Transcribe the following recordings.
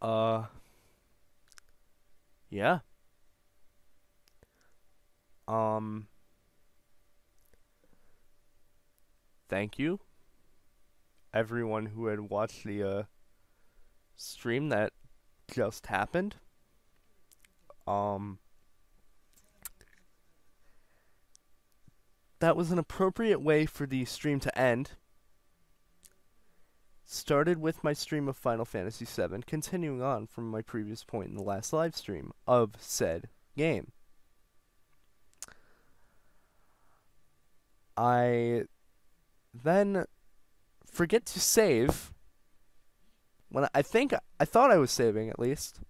Uh, yeah. Um, thank you, everyone who had watched the uh, stream that just happened. Um, that was an appropriate way for the stream to end. Started with my stream of Final Fantasy VII, continuing on from my previous point in the last live stream of said game. I then forget to save when I think I thought I was saving at least.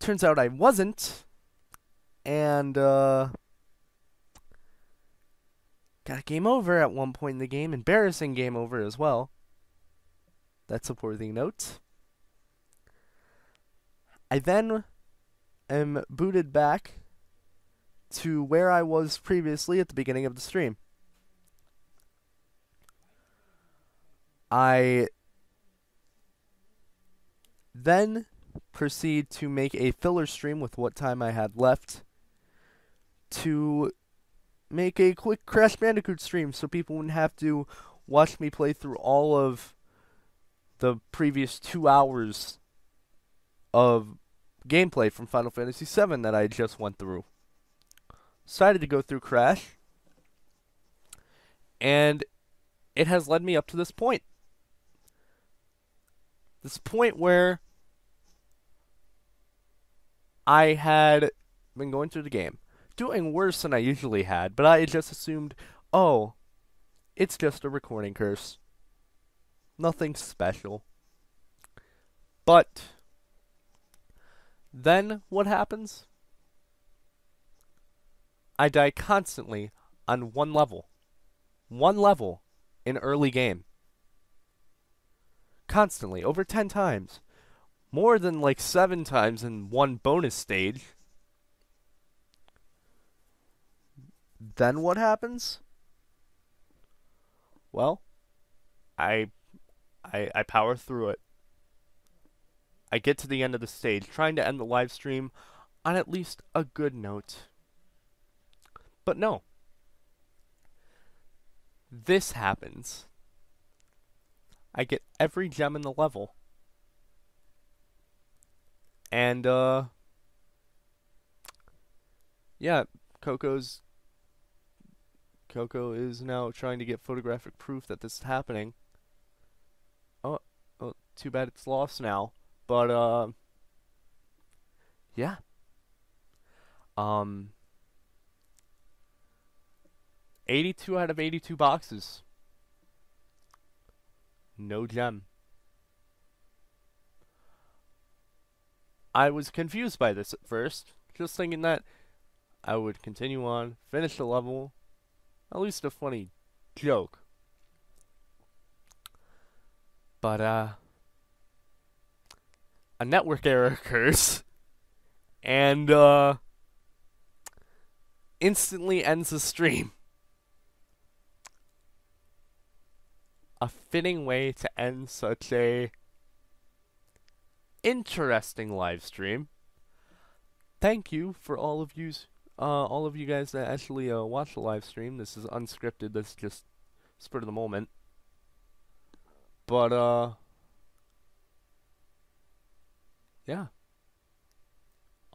Turns out I wasn't, and uh, got game over at one point in the game. Embarrassing game over as well. That's a worthy note. I then am booted back to where I was previously at the beginning of the stream. I then proceed to make a filler stream with what time I had left to make a quick Crash Bandicoot stream so people wouldn't have to watch me play through all of the previous two hours of gameplay from Final Fantasy VII that I just went through. Decided to go through Crash, and it has led me up to this point. This point where I had been going through the game, doing worse than I usually had, but I just assumed, oh, it's just a recording curse. Nothing special. But then what happens? I die constantly on one level. One level in early game. Constantly, over 10 times. More than like 7 times in one bonus stage. Then what happens? Well, I I I power through it. I get to the end of the stage, trying to end the live stream on at least a good note. But no. This happens. I get every gem in the level. And, uh... Yeah, Coco's... Coco is now trying to get photographic proof that this is happening. Oh, oh too bad it's lost now. But, uh... Yeah. Um... 82 out of 82 boxes. No gem. I was confused by this at first, just thinking that I would continue on, finish the level, at least a funny joke. But, uh, a network error occurs, and, uh, instantly ends the stream. a fitting way to end such a interesting live stream. Thank you for all of you, uh, all of you guys that actually uh, watch the live stream. This is unscripted. This is just spur of the moment. But uh, yeah.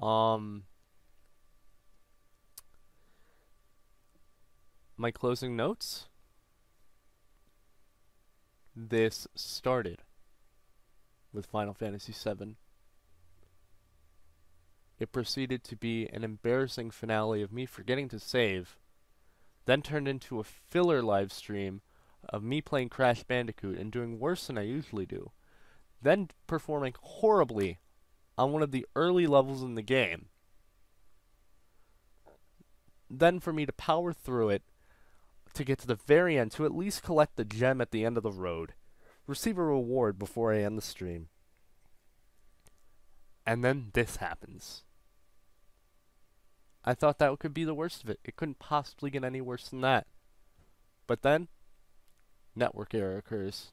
Um. My closing notes this started with Final Fantasy VII. It proceeded to be an embarrassing finale of me forgetting to save, then turned into a filler live stream of me playing Crash Bandicoot and doing worse than I usually do, then performing horribly on one of the early levels in the game, then for me to power through it to get to the very end to at least collect the gem at the end of the road. Receive a reward before I end the stream. And then this happens. I thought that could be the worst of it. It couldn't possibly get any worse than that. But then, network error occurs.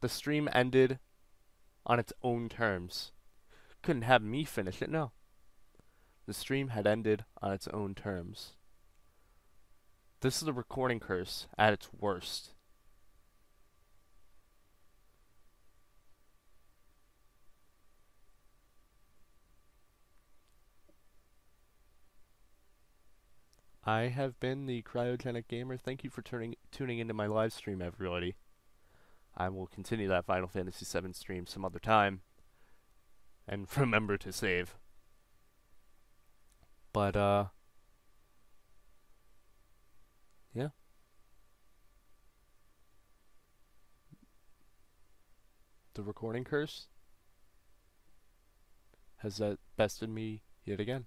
The stream ended on its own terms. Couldn't have me finish it, no. The stream had ended on its own terms. This is a recording curse at its worst. I have been the Cryogenic Gamer. Thank you for turning, tuning into my live stream, everybody. I will continue that Final Fantasy VII stream some other time. And remember to save. But, uh... Yeah. The recording curse has that bested me yet again.